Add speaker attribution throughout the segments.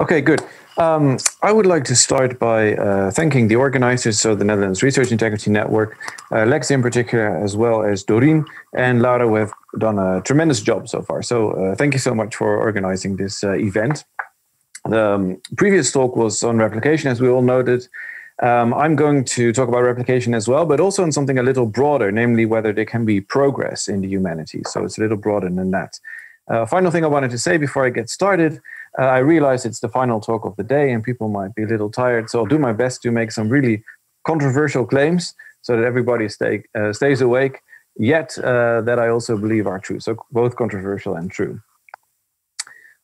Speaker 1: Okay, good. Um, I would like to start by uh, thanking the organizers of the Netherlands Research Integrity Network, uh, in particular, as well as Doreen and Laura, who have done a tremendous job so far. So, uh, thank you so much for organizing this uh, event. The um, previous talk was on replication, as we all noted. Um, I'm going to talk about replication as well, but also on something a little broader, namely whether there can be progress in the humanities. So, it's a little broader than that. Uh, final thing I wanted to say before I get started uh, I realize it's the final talk of the day and people might be a little tired. So I'll do my best to make some really controversial claims so that everybody stay, uh, stays awake, yet uh, that I also believe are true. So both controversial and true.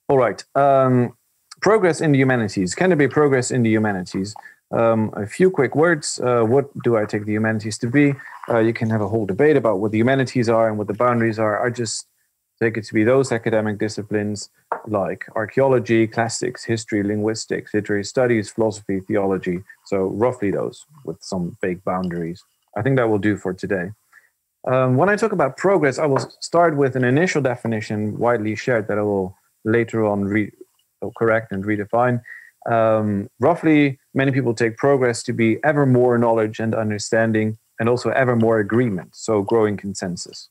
Speaker 1: All right. Um, progress in the humanities. Can there be progress in the humanities? Um, a few quick words. Uh, what do I take the humanities to be? Uh, you can have a whole debate about what the humanities are and what the boundaries are. I just take it to be those academic disciplines like archaeology, classics, history, linguistics, literary studies, philosophy, theology. So, roughly those with some vague boundaries. I think that will do for today. Um, when I talk about progress, I will start with an initial definition widely shared that I will later on re- correct and redefine. Um, roughly, many people take progress to be ever more knowledge and understanding, and also ever more agreement, so growing consensus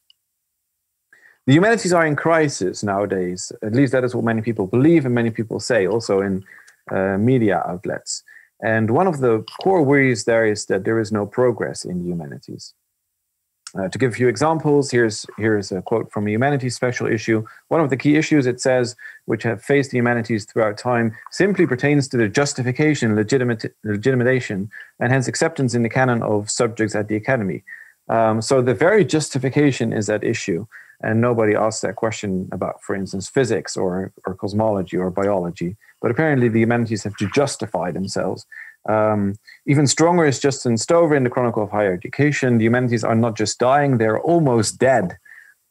Speaker 1: the humanities are in crisis nowadays. At least that is what many people believe and many people say, also in uh, media outlets. And one of the core worries there is that there is no progress in the humanities. Uh, to give a few examples, here's here's a quote from a humanities special issue. One of the key issues it says, which have faced the humanities throughout time, simply pertains to the justification, legitimate, legitimation, and hence acceptance in the canon of subjects at the academy. Um, so the very justification is at issue and nobody asks that question about, for instance, physics or, or cosmology or biology. But apparently, the humanities have to justify themselves. Um, even stronger is Justin Stover in the Chronicle of Higher Education. The humanities are not just dying, they're almost dead.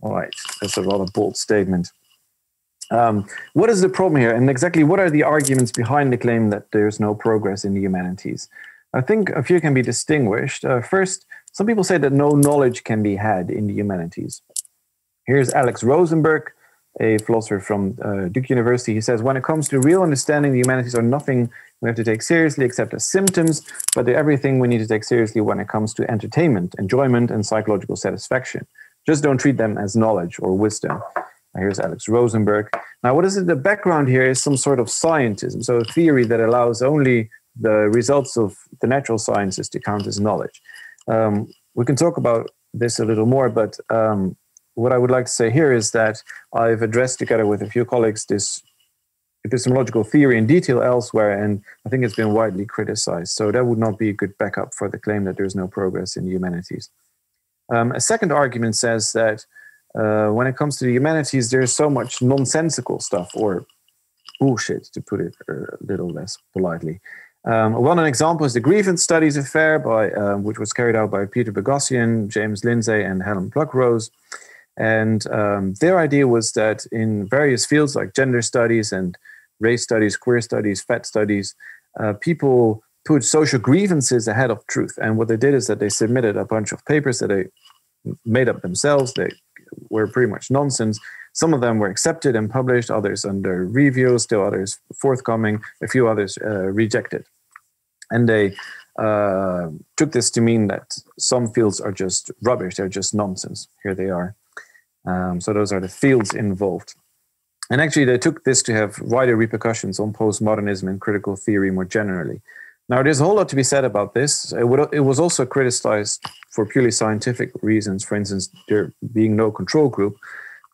Speaker 1: All right, that's a rather bold statement. Um, what is the problem here? And exactly what are the arguments behind the claim that there's no progress in the humanities? I think a few can be distinguished. Uh, first, some people say that no knowledge can be had in the humanities. Here's Alex Rosenberg, a philosopher from uh, Duke University. He says, when it comes to real understanding, the humanities are nothing we have to take seriously except as symptoms, but they're everything we need to take seriously when it comes to entertainment, enjoyment, and psychological satisfaction. Just don't treat them as knowledge or wisdom. Here's Alex Rosenberg. Now, what is it? The background here is some sort of scientism, so a theory that allows only the results of the natural sciences to count as knowledge. Um, we can talk about this a little more, but um, what I would like to say here is that I've addressed together with a few colleagues this epistemological theory in detail elsewhere, and I think it's been widely criticized. So that would not be a good backup for the claim that there's no progress in the humanities. Um, a second argument says that uh, when it comes to the humanities, there's so much nonsensical stuff or bullshit, to put it a little less politely. Um, one an example is the Grievance Studies Affair, by, um, which was carried out by Peter Boghossian, James Lindsay, and Helen Pluckrose. And um, their idea was that in various fields like gender studies and race studies, queer studies, fat studies, uh, people put social grievances ahead of truth. And what they did is that they submitted a bunch of papers that they made up themselves. They were pretty much nonsense. Some of them were accepted and published, others under review, still others forthcoming, a few others uh, rejected. And they uh, took this to mean that some fields are just rubbish, they're just nonsense. Here they are. Um, so those are the fields involved. And actually, they took this to have wider repercussions on postmodernism and critical theory more generally. Now, there's a whole lot to be said about this. It, would, it was also criticized for purely scientific reasons, for instance, there being no control group.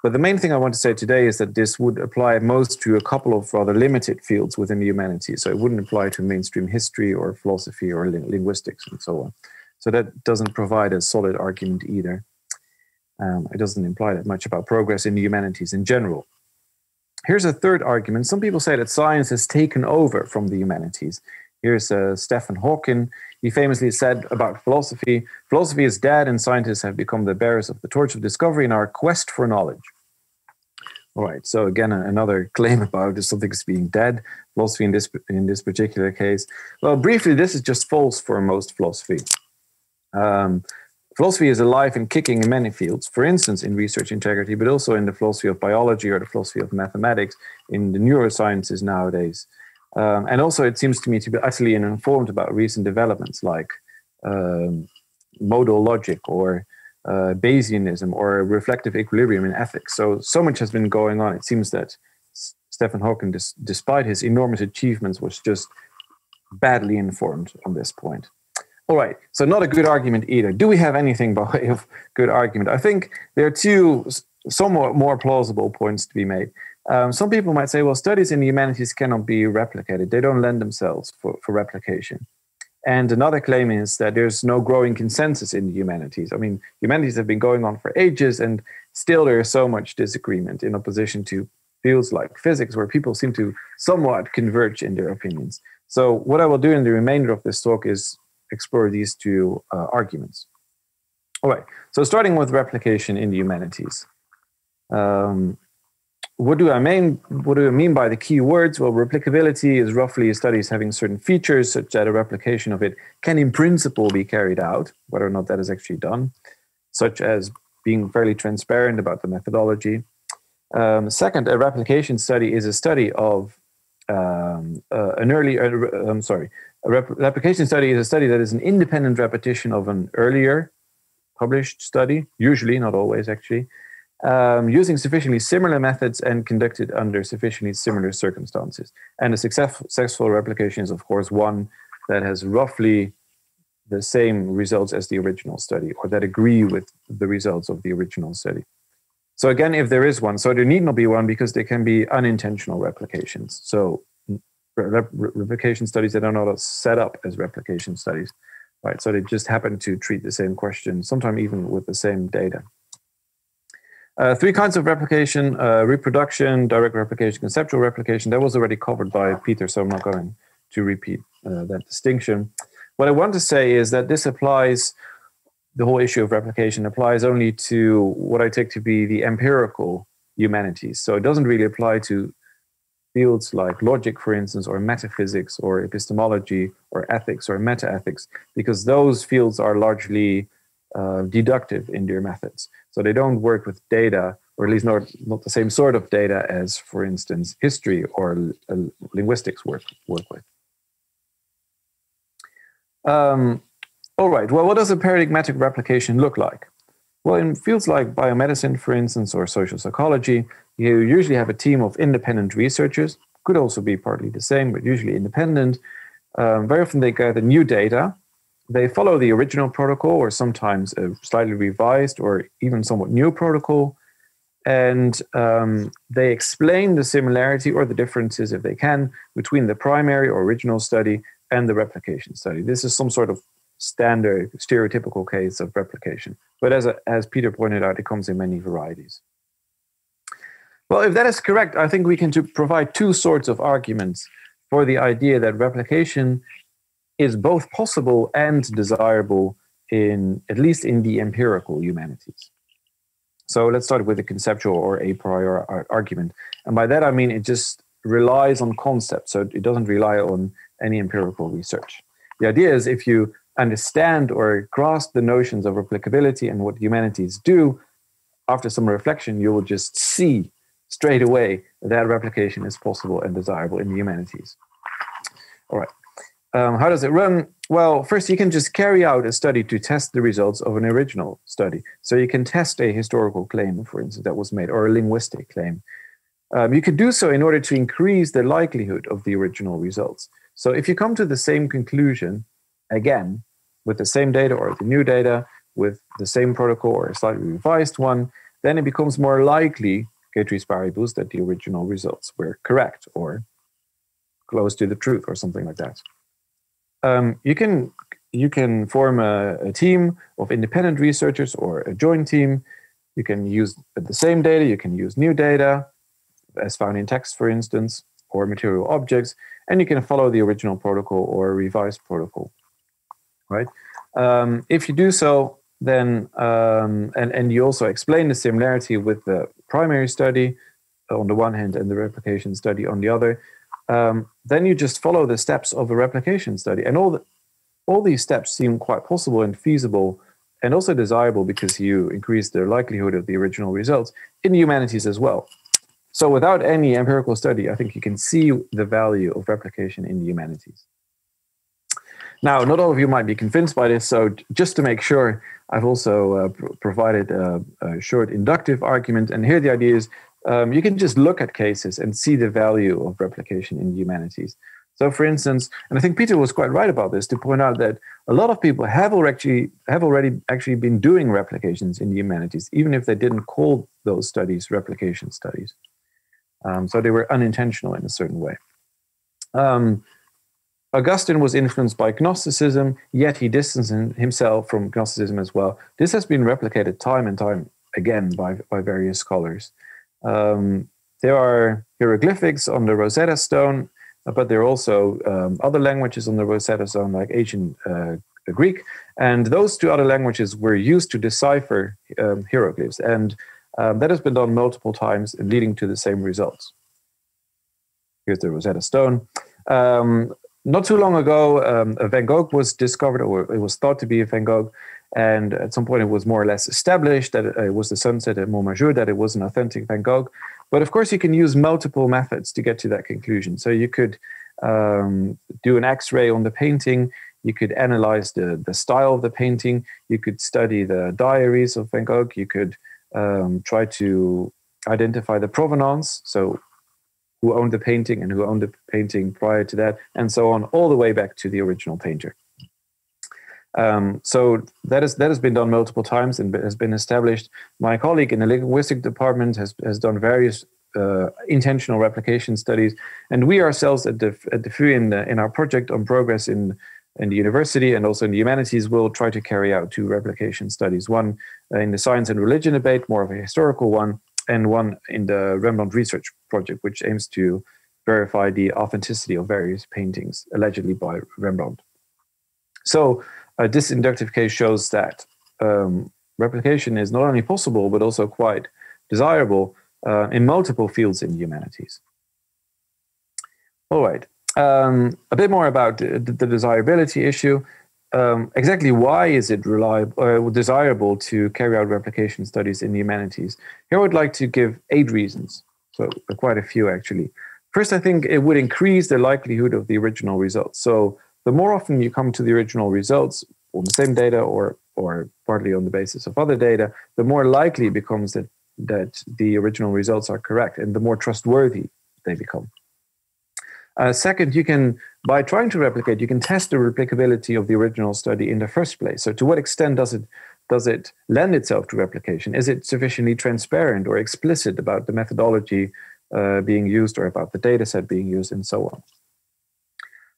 Speaker 1: But the main thing I want to say today is that this would apply most to a couple of rather limited fields within the humanities. So it wouldn't apply to mainstream history or philosophy or linguistics and so on. So that doesn't provide a solid argument either. Um, it doesn't imply that much about progress in the humanities in general. Here's a third argument. Some people say that science has taken over from the humanities. Here's uh, Stephen Hawking. He famously said about philosophy philosophy is dead, and scientists have become the bearers of the torch of discovery in our quest for knowledge. All right, so again, another claim about something something's being dead. Philosophy in this in this particular case. Well, briefly, this is just false for most philosophy. Um, Philosophy is alive and kicking in many fields, for instance, in research integrity, but also in the philosophy of biology or the philosophy of mathematics, in the neurosciences nowadays. Um, and also, it seems to me to be utterly uninformed about recent developments like um, modal logic or uh, Bayesianism or reflective equilibrium in ethics. So, so much has been going on. It seems that Stephen Hawking, despite his enormous achievements, was just badly informed on this point. All right, so not a good argument either. Do we have anything by way of good argument? I think there are two somewhat more plausible points to be made. Um, some people might say, well, studies in the humanities cannot be replicated. They don't lend themselves for, for replication. And another claim is that there's no growing consensus in the humanities. I mean, humanities have been going on for ages, and still there is so much disagreement in opposition to fields like physics, where people seem to somewhat converge in their opinions. So, what I will do in the remainder of this talk is explore these two uh, arguments. All right, so starting with replication in the humanities. Um, what do I mean? What do I mean by the key words? Well, replicability is roughly studies having certain features such that a replication of it can, in principle, be carried out, whether or not that is actually done, such as being fairly transparent about the methodology. Um, second, a replication study is a study of um, uh, an early. Uh, I'm sorry, a rep- replication study is a study that is an independent repetition of an earlier published study, usually, not always, actually um, using sufficiently similar methods and conducted under sufficiently similar circumstances. And a successful replication is, of course, one that has roughly the same results as the original study or that agree with the results of the original study. So, again, if there is one, so there need not be one because there can be unintentional replications. So, replication studies that are not set up as replication studies, right? So, they just happen to treat the same question, sometimes even with the same data. Uh, three kinds of replication uh, reproduction, direct replication, conceptual replication. That was already covered by Peter, so I'm not going to repeat uh, that distinction. What I want to say is that this applies, the whole issue of replication applies only to what I take to be the empirical humanities. So it doesn't really apply to fields like logic, for instance, or metaphysics, or epistemology, or ethics, or meta ethics, because those fields are largely uh, deductive in their methods. So they don't work with data, or at least not, not the same sort of data as, for instance, history or uh, linguistics work, work with. Um, all right, well, what does a paradigmatic replication look like? Well, in fields like biomedicine, for instance, or social psychology, you usually have a team of independent researchers, could also be partly the same, but usually independent. Um, very often they gather new data they follow the original protocol or sometimes a slightly revised or even somewhat new protocol. And um, they explain the similarity or the differences, if they can, between the primary or original study and the replication study. This is some sort of standard, stereotypical case of replication. But as, as Peter pointed out, it comes in many varieties. Well, if that is correct, I think we can provide two sorts of arguments for the idea that replication is both possible and desirable in at least in the empirical humanities. So let's start with a conceptual or a priori uh, argument. And by that I mean it just relies on concepts. So it doesn't rely on any empirical research. The idea is if you understand or grasp the notions of replicability and what humanities do, after some reflection, you will just see straight away that replication is possible and desirable in the humanities. All right. Um, how does it run? Well, first you can just carry out a study to test the results of an original study. So you can test a historical claim, for instance, that was made, or a linguistic claim. Um, you can do so in order to increase the likelihood of the original results. So if you come to the same conclusion again with the same data or the new data with the same protocol or a slightly revised one, then it becomes more likely, paribus, that the original results were correct or close to the truth or something like that um, you can you can form a, a, team of independent researchers or a joint team. You can use the same data. You can use new data, as found in text, for instance, or material objects, and you can follow the original protocol or revised protocol. Right. Um, if you do so, then um, and and you also explain the similarity with the primary study on the one hand and the replication study on the other, um, then you just follow the steps of a replication study. And all, the, all these steps seem quite possible and feasible and also desirable because you increase the likelihood of the original results in the humanities as well. So without any empirical study, I think you can see the value of replication in the humanities. Now, not all of you might be convinced by this, so just to make sure, I've also uh, pr- provided a, a, short inductive argument. And here the idea is um, you can just look at cases and see the value of replication in the humanities. So, for instance, and I think Peter was quite right about this to point out that a lot of people have already have already actually been doing replications in the humanities, even if they didn't call those studies replication studies. Um, so they were unintentional in a certain way. Um, Augustine was influenced by Gnosticism, yet he distanced himself from Gnosticism as well. This has been replicated time and time again by, by various scholars. Um, there are hieroglyphics on the Rosetta Stone, but there are also um, other languages on the Rosetta Stone, like ancient uh, Greek. And those two other languages were used to decipher um, hieroglyphs. And um, that has been done multiple times, leading to the same results. Here's the Rosetta Stone. Um, not too long ago, um, a Van Gogh was discovered, or it was thought to be a Van Gogh. And at some point, it was more or less established that it was the sunset at Montmajour, that it was an authentic Van Gogh. But of course, you can use multiple methods to get to that conclusion. So you could um, do an X ray on the painting, you could analyze the, the style of the painting, you could study the diaries of Van Gogh, you could um, try to identify the provenance. So who owned the painting and who owned the painting prior to that, and so on, all the way back to the original painter. Um, so that is that has been done multiple times and has been established. My colleague in the linguistic department has has done various uh, intentional replication studies, and we ourselves at the at the VU in, the, in our project on progress in in the university and also in the humanities will try to carry out two replication studies. One uh, in the science and religion debate, more of a historical one, and one in the Rembrandt Research Project, which aims to verify the authenticity of various paintings allegedly by Rembrandt. So, uh, this inductive case shows that um, replication is not only possible but also quite desirable uh, in multiple fields in the humanities. All right, um, a bit more about the, the desirability issue um, exactly why is it reliable, uh, desirable to carry out replication studies in the humanities? Here I would like to give eight reasons, so quite a few actually. First, I think it would increase the likelihood of the original results. So the more often you come to the original results on the same data or or partly on the basis of other data, the more likely it becomes that that the original results are correct and the more trustworthy they become. Uh, second, you can, by trying to replicate, you can test the replicability of the original study in the first place. So, to what extent does it does it lend itself to replication? Is it sufficiently transparent or explicit about the methodology uh, being used or about the data set being used, and so on?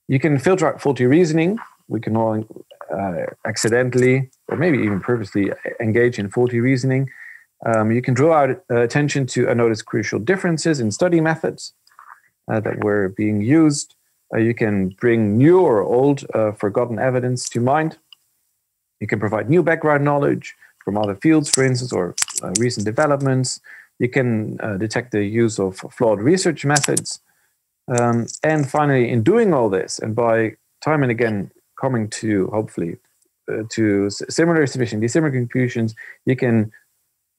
Speaker 1: You can filter out faulty reasoning. We can all uh, accidentally or maybe even purposely engage in faulty reasoning. Um, you can draw out uh, attention to and notice crucial differences in study methods uh, that were being used. Uh, you can bring new or old uh, forgotten evidence to mind. You can provide new background knowledge from other fields, for instance, or uh, recent developments. You can uh, detect the use of flawed research methods. Um, and finally, in doing all this, and by time and again coming to hopefully uh, to similar sufficiently similar conclusions, you can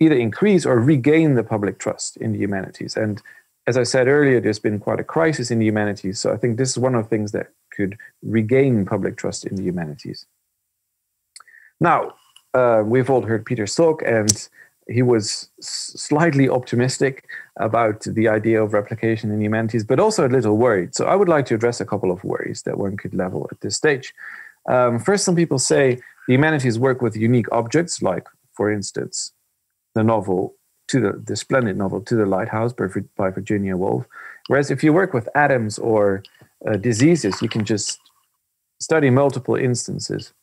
Speaker 1: either increase or regain the public trust in the humanities. And as I said earlier, there's been quite a crisis in the humanities. So I think this is one of the things that could regain public trust in the humanities. Now, uh, we've all heard Peter talk, and he was slightly optimistic about the idea of replication in humanities, but also a little worried. So I would like to address a couple of worries that one could level at this stage. Um, first, some people say the humanities work with unique objects, like, for instance, the novel to the, the splendid novel To the Lighthouse by, by Virginia Woolf. Whereas if you work with atoms or uh, diseases, you can just study multiple instances.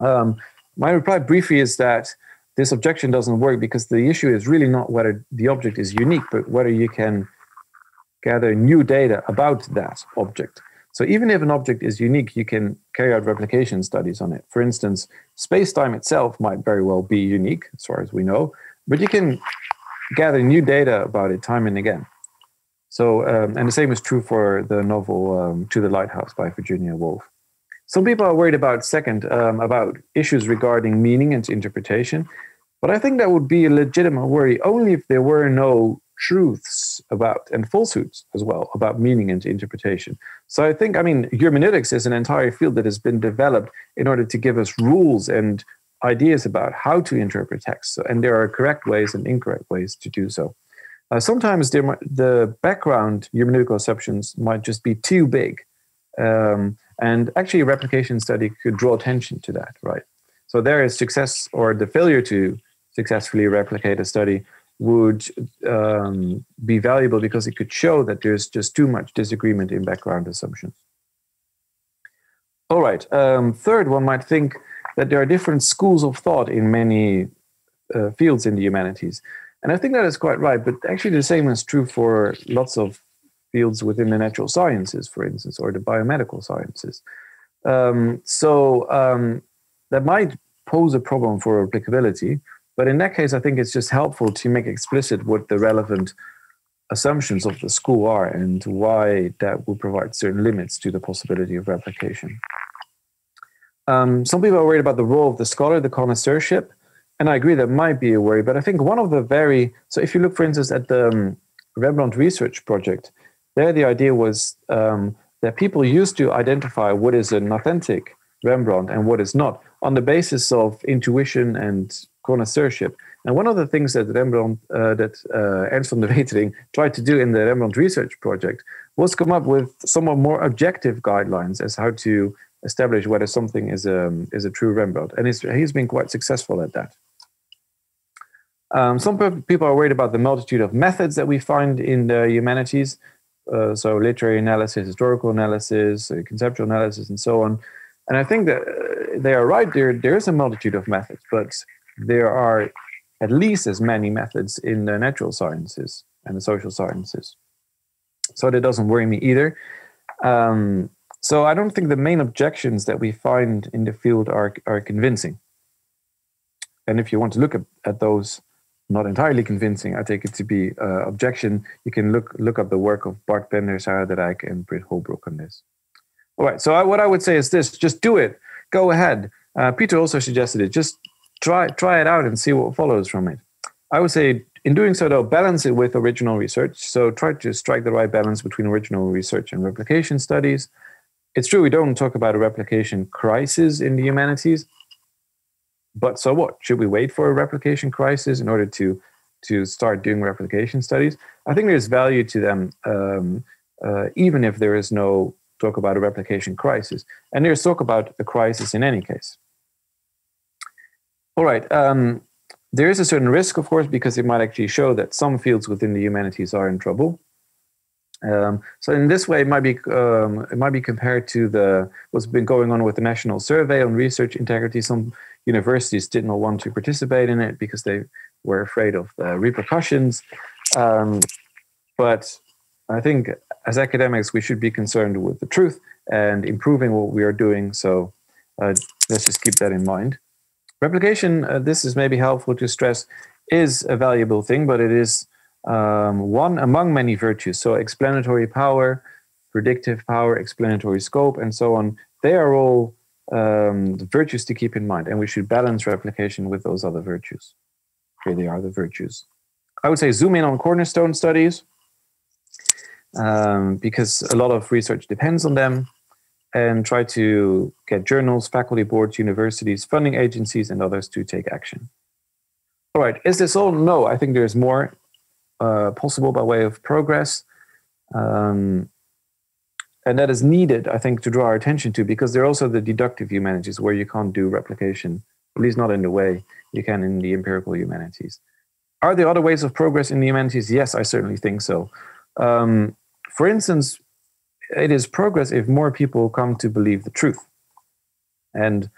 Speaker 1: Um, my reply briefly is that this objection doesn't work because the issue is really not whether the object is unique, but whether you can gather new data about that object. So even if an object is unique, you can carry out replication studies on it. For instance, space-time itself might very well be unique, as far as we know, but you can gather new data about it time and again. So, um, and the same is true for the novel um, To the Lighthouse by Virginia Woolf. Some people are worried about, second, um, about issues regarding meaning and interpretation. But I think that would be a legitimate worry only if there were no truths about and falsehoods as well about meaning and interpretation. So I think, I mean, hermeneutics is an entire field that has been developed in order to give us rules and ideas about how to interpret texts, And there are correct ways and incorrect ways to do so. Uh, sometimes might, the background hermeneutical assumptions might just be too big. Um, and actually, a replication study could draw attention to that, right? So there is success or the failure to successfully replicate a study would um, be valuable because it could show that there's just too much disagreement in background assumptions. All right. Um, third, one might think that there are different schools of thought in many uh, fields in the humanities. And I think that is quite right, but actually the same is true for lots of fields within the natural sciences, for instance, or the biomedical sciences. Um, so um, that might pose a problem for applicability, but in that case, I think it's just helpful to make explicit what the relevant assumptions of the school are and why that will provide certain limits to the possibility of replication. Um, some people are worried about the role of the scholar, the connoisseurship, and I agree that might be a worry. But I think one of the very so if you look, for instance, at the um, Rembrandt Research Project, there the idea was um, that people used to identify what is an authentic Rembrandt and what is not on the basis of intuition and connoisseurship. And one of the things that Rembrandt, uh, that uh, Ernst der Wetering tried to do in the Rembrandt Research Project was come up with somewhat more objective guidelines as how to establish whether something is a, is a true Rembrandt. And he's, he's been quite successful at that. Um, some people are worried about the multitude of methods that we find in the humanities. Uh, so literary analysis, historical analysis, uh, conceptual analysis, and so on. And I think that uh, they are right. There, there is a multitude of methods, but there are at least as many methods in the natural sciences and the social sciences. So that doesn't worry me either. Um, so I don't think the main objections that we find in the field are, are convincing. And if you want to look at, at those, not entirely convincing, I take it to be uh, objection. You can look look up the work of Bart Penders, Sarah Rijk, and Britt Holbrook on this. All right. So I, what I would say is this: just do it. Go ahead. Uh, Peter also suggested it. Just try try it out and see what follows from it. I would say in doing so, though, balance it with original research. So try to strike the right balance between original research and replication studies. It's true we don't talk about a replication crisis in the humanities, but so what? Should we wait for a replication crisis in order to to start doing replication studies? I think there's value to them, um, uh, even if there is no talk about a replication crisis, and there's talk about a crisis in any case. All right. Um, there is a certain risk, of course, because it might actually show that some fields within the humanities are in trouble. Um, so in this way, it might be um, it might be compared to the what's been going on with the National Survey on Research Integrity. Some universities did not want to participate in it because they were afraid of the repercussions. Um, but I think as academics, we should be concerned with the truth and improving what we are doing. So uh, let's just keep that in mind. Replication, uh, this is maybe helpful to stress, is a valuable thing, but it is um, one among many virtues. So, explanatory power, predictive power, explanatory scope, and so on, they are all um, virtues to keep in mind. And we should balance replication with those other virtues. Here they are, the virtues. I would say zoom in on cornerstone studies um, because a lot of research depends on them and try to get journals, faculty boards, universities, funding agencies, and others to take action. All right, is this all? No, I think there's more uh, possible by way of progress. Um, and that is needed, I think, to draw our attention to because there are also the deductive humanities where you can't do replication, at least not in the way you can in the empirical humanities. Are there other ways of progress in the humanities? Yes, I certainly think so. Um, for instance, it is progress if more people come to believe the truth. And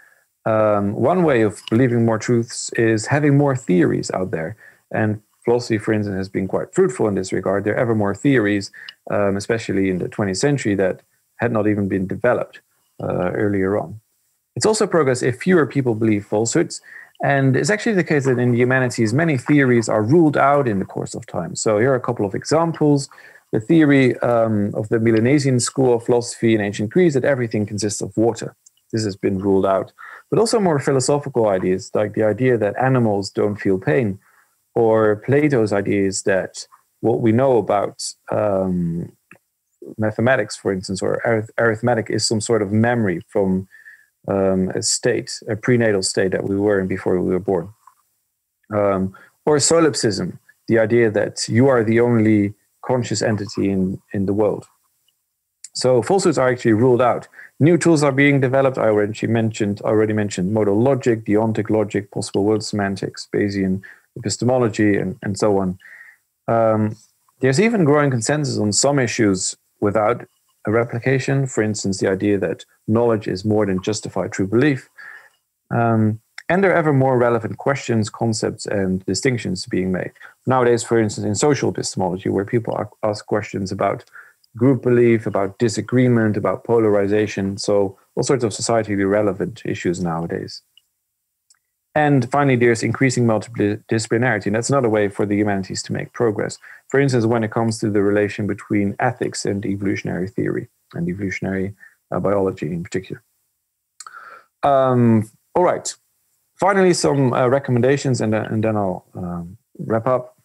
Speaker 1: um, one way of believing more truths is having more theories out there. And philosophy, for instance, has been quite fruitful in this regard. There are ever more theories, um, especially in the 20th century, that had not even been developed uh, earlier on. It's also progress if fewer people believe falsehoods. And it's actually the case that in the humanities, many theories are ruled out in the course of time. So here are a couple of examples the theory um, of the Milesian school of philosophy in ancient Greece that everything consists of water. This has been ruled out. But also more philosophical ideas, like the idea that animals don't feel pain, or Plato's ideas that what we know about um, mathematics, for instance, or arith- arithmetic is some sort of memory from um, a state, a prenatal state that we were in before we were born. Um, or solipsism, the idea that you are the only conscious entity in, in the world. So falsehoods are actually ruled out. New tools are being developed. I already mentioned already mentioned modal logic, deontic logic, possible world semantics, Bayesian epistemology, and, and so on. Um, there's even growing consensus on some issues without a replication. For instance, the idea that knowledge is more than justified true belief. Um, and there are ever more relevant questions, concepts, and distinctions being made. Nowadays, for instance, in social epistemology, where people ask questions about group belief, about disagreement, about polarization, so all sorts of societally relevant issues nowadays. And finally, there's increasing multidisciplinarity, and that's another way for the humanities to make progress. For instance, when it comes to the relation between ethics and evolutionary theory and evolutionary uh, biology in particular. Um, all right. Finally, some uh, recommendations, and, uh, and then I'll um, wrap up.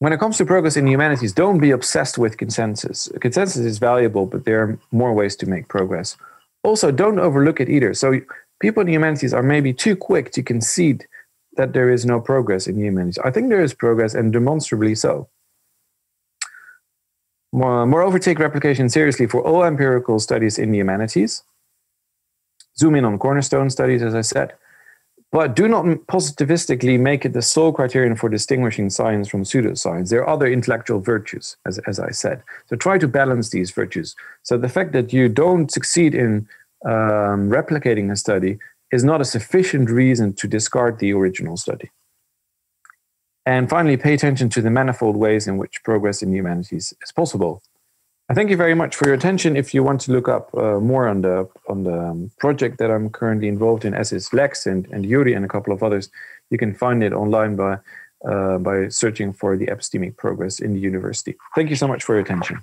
Speaker 1: When it comes to progress in the humanities, don't be obsessed with consensus. Consensus is valuable, but there are more ways to make progress. Also, don't overlook it either. So, people in the humanities are maybe too quick to concede that there is no progress in the humanities. I think there is progress, and demonstrably so. Moreover, take replication seriously for all empirical studies in the humanities. Zoom in on cornerstone studies, as I said. But do not positivistically make it the sole criterion for distinguishing science from pseudoscience. There are other intellectual virtues, as, as I said. So try to balance these virtues. So the fact that you don't succeed in um, replicating a study is not a sufficient reason to discard the original study. And finally, pay attention to the manifold ways in which progress in the humanities is possible. I thank you very much for your attention. If you want to look up uh, more on the on the um, project that I'm currently involved in, as is Lex and, and Yuri and a couple of others, you can find it online by uh, by searching for the epistemic progress in the university. Thank you so much for your attention.